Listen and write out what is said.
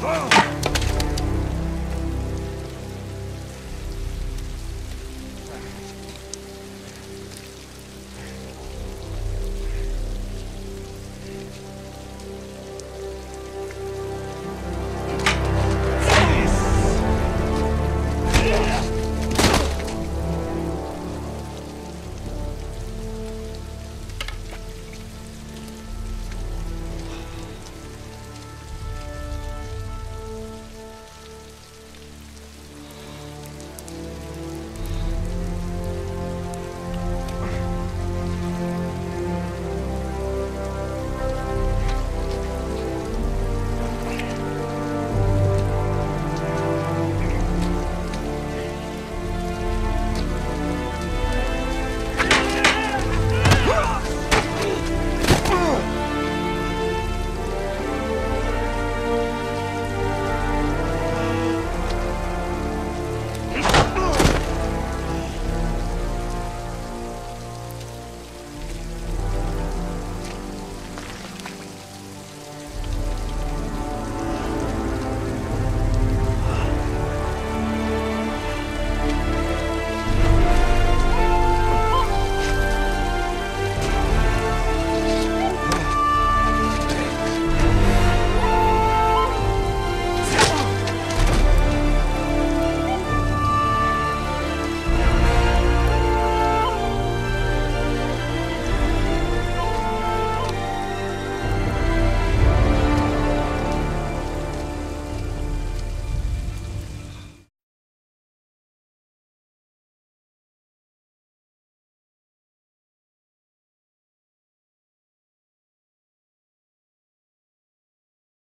Oh!